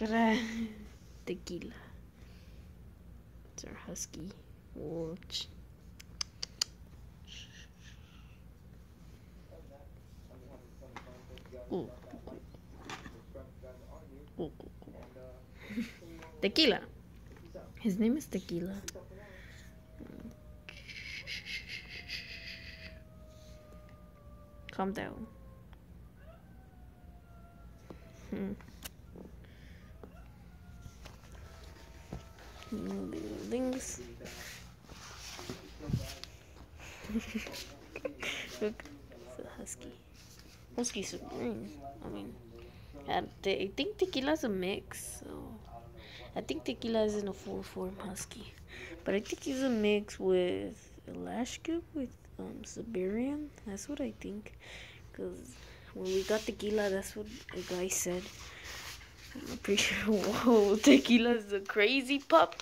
Tequila. It's our husky. Watch. Ooh, ooh. Tequila. His name is Tequila. Calm down. Hmm. Things. Look, it's a husky. Husky's green. I mean, I, I think tequila's a mix. So I think tequila is in a full form husky, but I think he's a mix with Alaska with um, Siberian. That's what I think. Cause when we got tequila, that's what the guy said. I'm pretty sure. Whoa, tequila's a crazy pup.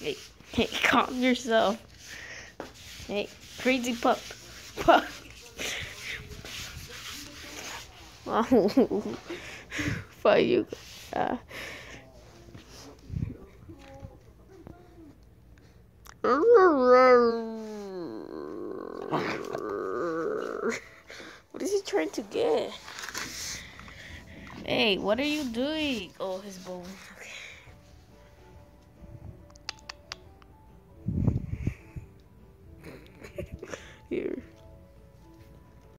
Hey, hey, calm yourself. Hey, crazy pup. Pup. Oh, for you. Uh, what is he trying to get? Hey, what are you doing? Oh, his bone. Okay. Here.